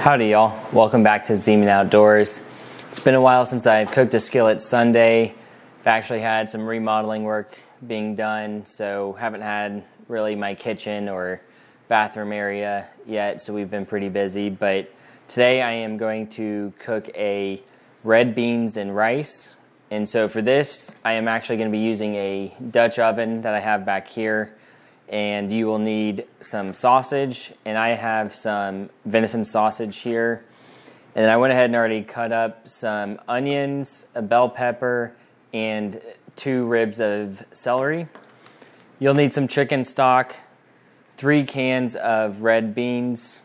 Howdy, y'all. Welcome back to Z-Man Outdoors. It's been a while since I've cooked a skillet Sunday. I've actually had some remodeling work being done, so haven't had really my kitchen or bathroom area yet, so we've been pretty busy. But today I am going to cook a red beans and rice. And so for this, I am actually going to be using a Dutch oven that I have back here and you will need some sausage and I have some venison sausage here and I went ahead and already cut up some onions, a bell pepper, and two ribs of celery. You'll need some chicken stock, three cans of red beans,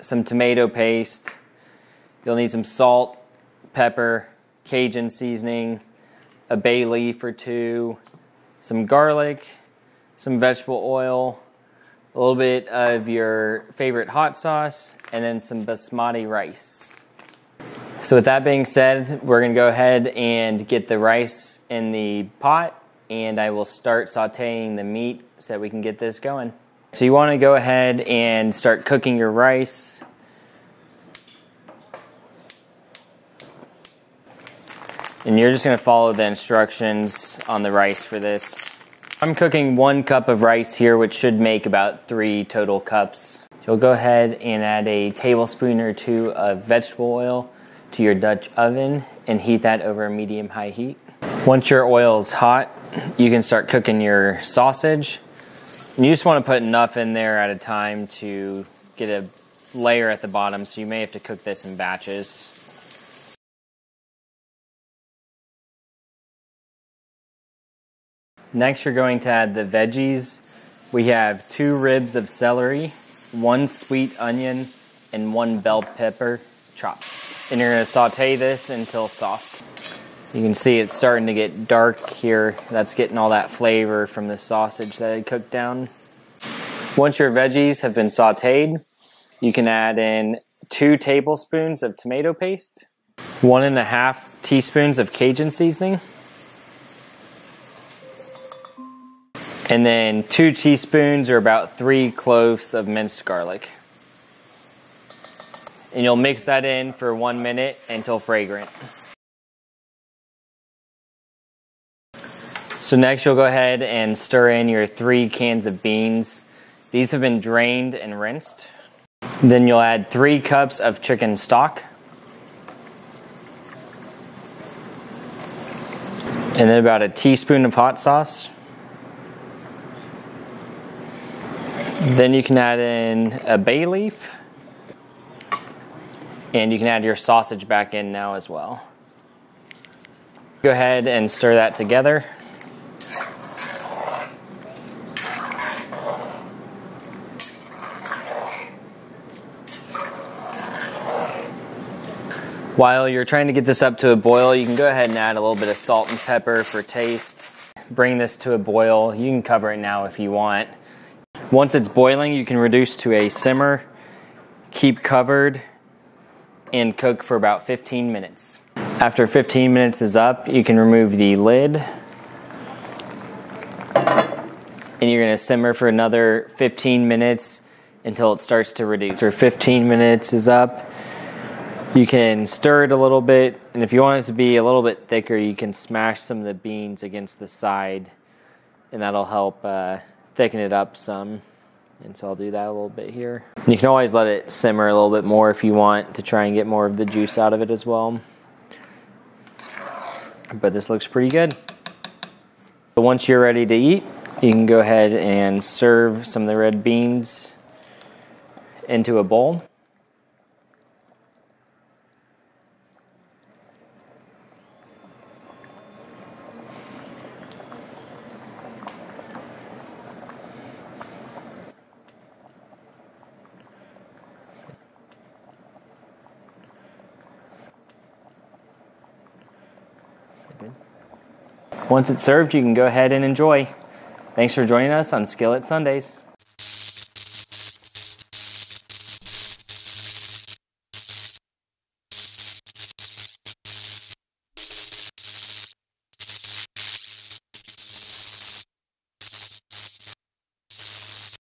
some tomato paste. You'll need some salt, pepper, Cajun seasoning, a bay leaf or two, some garlic, some vegetable oil, a little bit of your favorite hot sauce, and then some basmati rice. So, with that being said, we're gonna go ahead and get the rice in the pot, and I will start sauteing the meat so that we can get this going. So, you wanna go ahead and start cooking your rice. And you're just gonna follow the instructions on the rice for this. I'm cooking one cup of rice here, which should make about three total cups. You'll go ahead and add a tablespoon or two of vegetable oil to your Dutch oven and heat that over a medium high heat. Once your oil is hot, you can start cooking your sausage. And you just want to put enough in there at a time to get a layer at the bottom, so you may have to cook this in batches. Next, you're going to add the veggies. We have two ribs of celery, one sweet onion, and one bell pepper chopped. And you're going to saute this until soft. You can see it's starting to get dark here. That's getting all that flavor from the sausage that I cooked down. Once your veggies have been sauteed, you can add in two tablespoons of tomato paste, one and a half teaspoons of Cajun seasoning, And then two teaspoons or about three cloves of minced garlic. And you'll mix that in for one minute until fragrant. So next you'll go ahead and stir in your three cans of beans. These have been drained and rinsed. Then you'll add three cups of chicken stock. And then about a teaspoon of hot sauce. Then you can add in a bay leaf. And you can add your sausage back in now as well. Go ahead and stir that together. While you're trying to get this up to a boil, you can go ahead and add a little bit of salt and pepper for taste. Bring this to a boil. You can cover it now if you want. Once it's boiling, you can reduce to a simmer, keep covered, and cook for about 15 minutes. After 15 minutes is up, you can remove the lid. And you're going to simmer for another 15 minutes until it starts to reduce. After 15 minutes is up, you can stir it a little bit. And if you want it to be a little bit thicker, you can smash some of the beans against the side, and that'll help. Uh, thicken it up some. And so I'll do that a little bit here. You can always let it simmer a little bit more if you want to try and get more of the juice out of it as well. But this looks pretty good. So once you're ready to eat, you can go ahead and serve some of the red beans into a bowl. Once it's served, you can go ahead and enjoy. Thanks for joining us on Skillet Sundays.